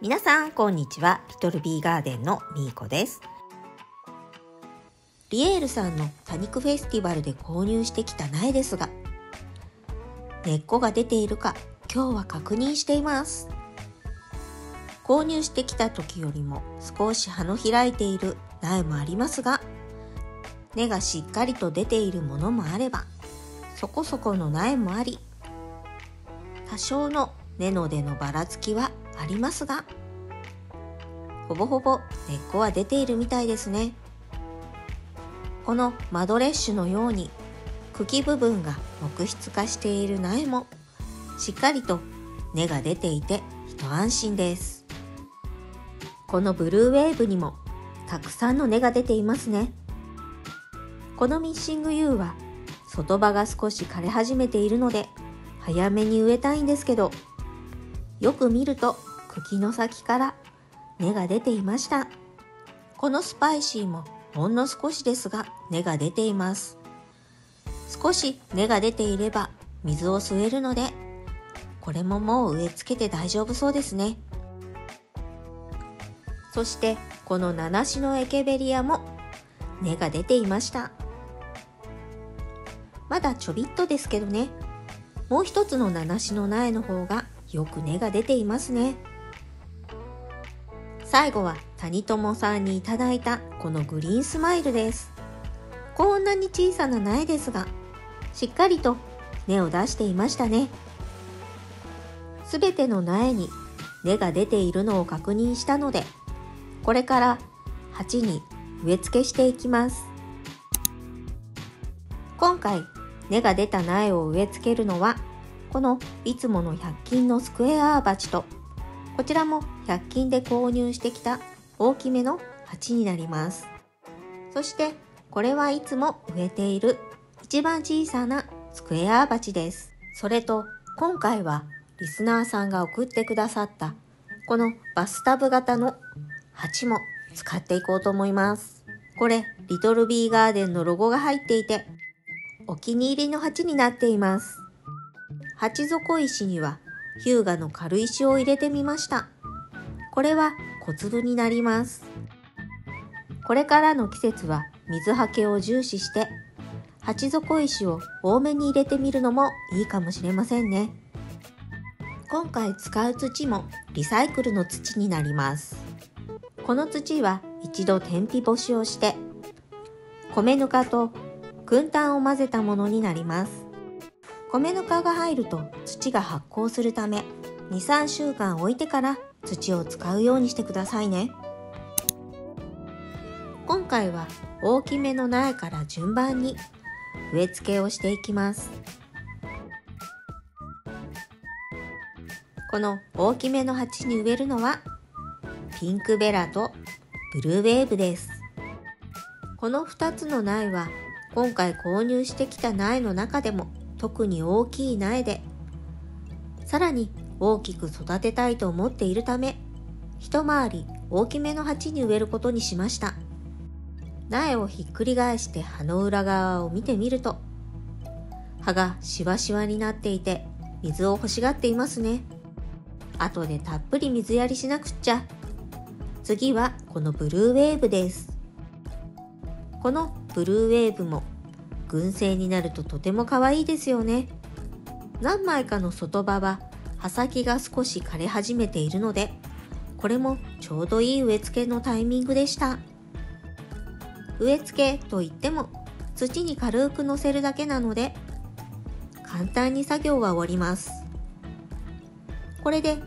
皆さんこんにちは。リトルビーガーデンのみーこです。リエールさんの多肉フェスティバルで購入してきた苗ですが根っこが出ているか今日は確認しています。購入してきた時よりも少し葉の開いている苗もありますが根がしっかりと出ているものもあればそこそこの苗もあり多少の根の出のばらつきはありますがほぼほぼ根っこは出ているみたいですね。このマドレッシュのように茎部分が木質化している苗もしっかりと根が出ていて一安心です。このブルーウェーブにもたくさんの根が出ていますね。このミッシング U は外葉が少し枯れ始めているので早めに植えたいんですけどよく見ると茎の先から根が出ていました。このスパイシーもほんの少しですが根が出ています。少し根が出ていれば水を吸えるのでこれももう植え付けて大丈夫そうですね。そしてこのナナシのエケベリアも根が出ていました。まだちょびっとですけどね。もう一つのナナシの苗の方がよく根が出ていますね。最後は谷友さんにいただいたこのグリーンスマイルです。こんなに小さな苗ですがしっかりと根を出していましたね。すべての苗に根が出ているのを確認したのでこれから鉢に植え付けしていきます。今回根が出た苗を植え付けるのはこのいつもの100均のスクエア鉢とこちらも100均で購入してきた大きめの鉢になります。そしてこれはいつも植えている一番小さなスクエア鉢です。それと今回はリスナーさんが送ってくださったこのバスタブ型の鉢も使っていこうと思います。これリトルビーガーデンのロゴが入っていてお気に入りの鉢になっています。鉢底石にはヒューガの軽石を入れてみました。これは小粒になります。これからの季節は水はけを重視して鉢底石を多めに入れてみるのもいいかもしれませんね。今回使う土もリサイクルの土になります。この土は一度天日干しをして米ぬかと燻炭を混ぜたものになります。米ぬかが入ると土が発酵するため23週間置いてから土を使うようにしてくださいね。今回は大きめの苗から順番に植え付けをしていきます。この大きめの鉢に植えるのはピンクベラとブルーウェーブです。この2つの苗は今回購入してきた苗の中でも特に大きい苗でさらに大きく育てたいと思っているため一回り大きめの鉢に植えることにしました。苗をひっくり返して葉の裏側を見てみると葉がしわしわになっていて水を欲しがっていますね。後でたっぷり水やりしなくっちゃ。次はこのブルーウェーブです。このブルーウェーブも群生になるととても可愛いですよね。何枚かの外葉は葉先が少し枯れ始めているので、これもちょうどいい植え付けのタイミングでした。植え付けといっても土に軽く乗せるだけなので、簡単に作業は終わります。これで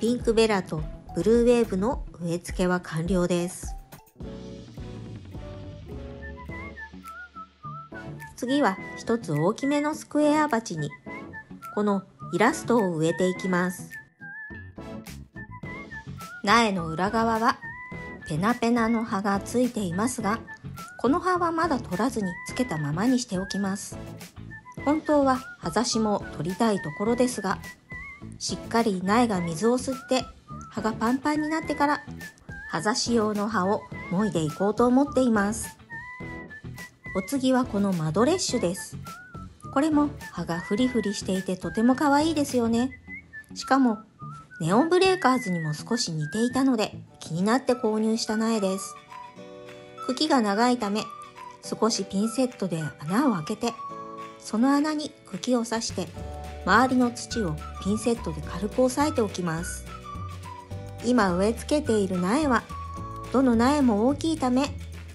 ピンクベラとブルーウェーブの植え付けは完了です。次は一つ大きめのスクエア鉢にこのイラストを植えていきます。苗の裏側はペナペナの葉がついていますがこの葉はまだ取らずにつけたままにしておきます。本当は葉ざしも取りたいところですがしっかり苗が水を吸って葉がパンパンになってから葉ざし用の葉をもいでいこうと思っています。お次はこのマドレッシュです。これも葉がフリフリしていてとても可愛いですよね。しかもネオンブレーカーズにも少し似ていたので気になって購入した苗です。茎が長いため少しピンセットで穴を開けてその穴に茎を刺して周りの土をピンセットで軽く押さえておきます。今植え付けている苗はどの苗も大きいため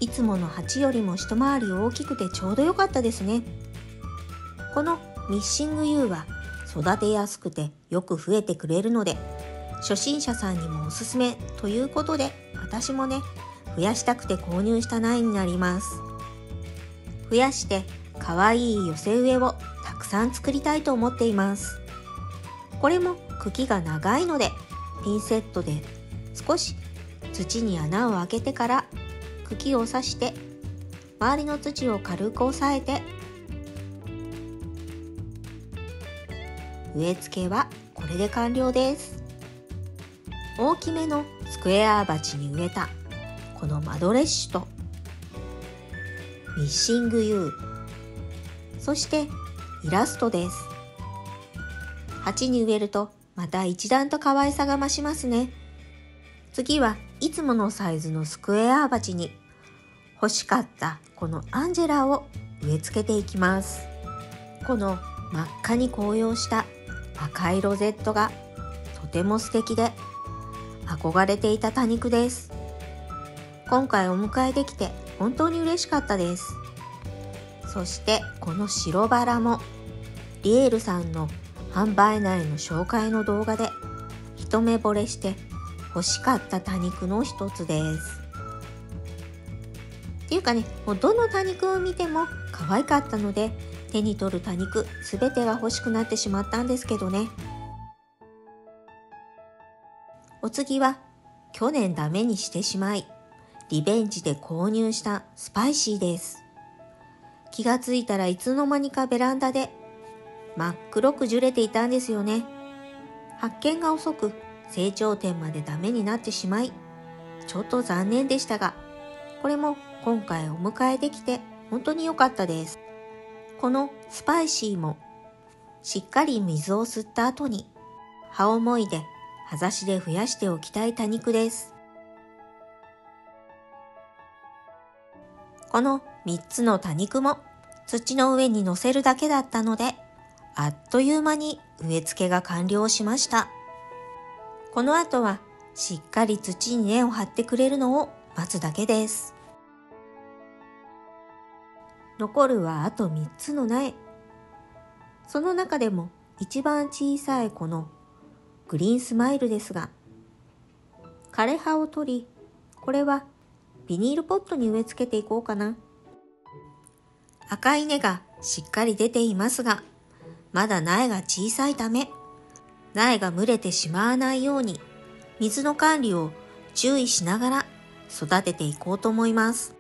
いつもの鉢よりも一回り大きくてちょうど良かったですね。このミッシング U は育てやすくてよく増えてくれるので初心者さんにもおすすめということで私もね増やしたくて購入した苗になります増やして可愛い寄せ植えをたくさん作りたいと思っていますこれも茎が長いのでピンセットで少し土に穴を開けてから茎を刺して周りの土を軽く押さえて植え付けはこれで完了です。大きめのスクエア鉢に植えたこのマドレッシュとミッシング U そしてイラストです。鉢に植えるとまた一段と可愛さが増しますね。次はいつものサイズのスクエア鉢に欲しかったこのアンジェラを植え付けていきます。この真っ赤に紅葉した赤いロゼットがとても素敵で憧れていた多肉です。今回お迎えできて本当に嬉しかったです。そしてこの白バラもリエールさんの販売内の紹介の動画で一目惚れして欲しかった多肉の一つです。ていうかねもうどの多肉を見ても可愛かったので手に取る多肉全てが欲しくなってしまったんですけどね。お次は去年ダメにしてしまいリベンジで購入したスパイシーです。気がついたらいつの間にかベランダで真っ黒く樹れていたんですよね。発見が遅く成長点までダメになってしまいちょっと残念でしたがこれも今回お迎えできて本当に良かったですこのスパイシーもしっかり水を吸った後に葉をもいで葉差しで増やしておきたい多肉です。この3つの多肉も土の上に乗せるだけだったのであっという間に植え付けが完了しました。この後はしっかり土に根を張ってくれるのを待つだけです。残るはあと3つの苗。その中でも一番小さいこのグリーンスマイルですが、枯れ葉を取り、これはビニールポットに植え付けていこうかな。赤い根がしっかり出ていますが、まだ苗が小さいため、苗が蒸れてしまわないように、水の管理を注意しながら育てていこうと思います。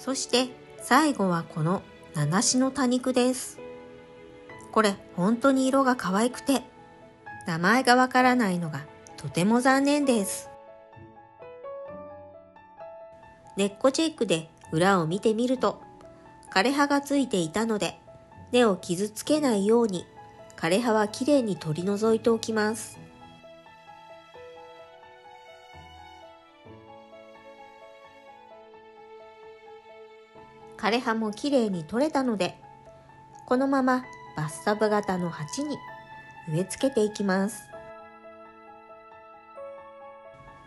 そして最後はこの七種の多肉です。これ本当に色が可愛くて名前がわからないのがとても残念です。根っこチェックで裏を見てみると枯れ葉がついていたので根を傷つけないように枯れ葉はきれいに取り除いておきます。枯葉もきれいに取れたので、このままバスタブ型の鉢に植え付けていきます。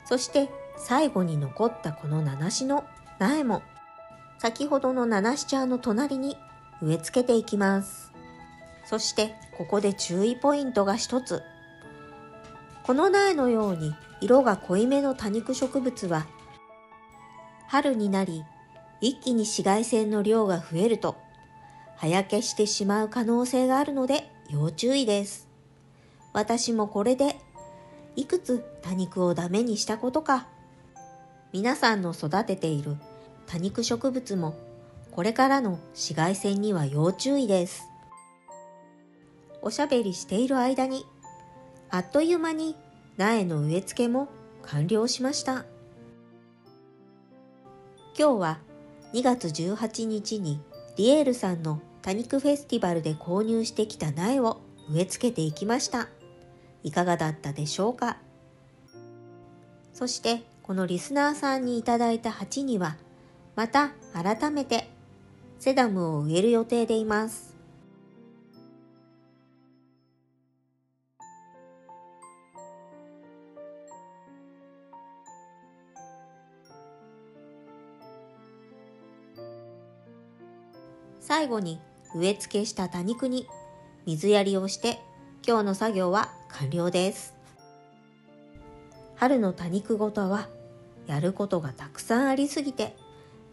そして最後に残ったこの七しの苗も先ほどの七しちゃんの隣に植え付けていきます。そしてここで注意ポイントが一つ。この苗のように色が濃いめの多肉植物は春になり一気に紫外線の量が増えると、葉焼けしてしまう可能性があるので要注意です。私もこれで、いくつ多肉をダメにしたことか。皆さんの育てている多肉植物も、これからの紫外線には要注意です。おしゃべりしている間に、あっという間に苗の植え付けも完了しました。今日は2月18日にリエールさんの多肉フェスティバルで購入してきた苗を植え付けていきました。いかがだったでしょうか？そしてこのリスナーさんにいただいた鉢にはまた改めてセダムを植える予定でいます最後に植え付けした多肉に水やりをして今日の作業は完了です。春の多肉ごとはやることがたくさんありすぎて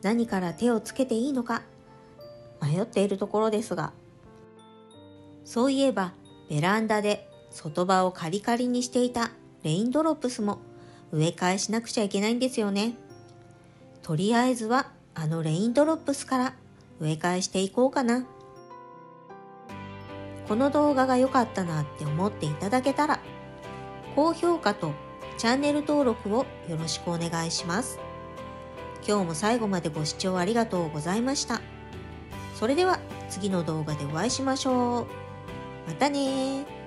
何から手をつけていいのか迷っているところですが。そういえばベランダで外葉をカリカリにしていたレインドロップスも植え替えしなくちゃいけないんですよね。とりあえずはあのレインドロップスから植え替えしていこうかなこの動画が良かったなって思っていただけたら高評価とチャンネル登録をよろしくお願いします。今日も最後までご視聴ありがとうございました。それでは次の動画でお会いしましょう。またね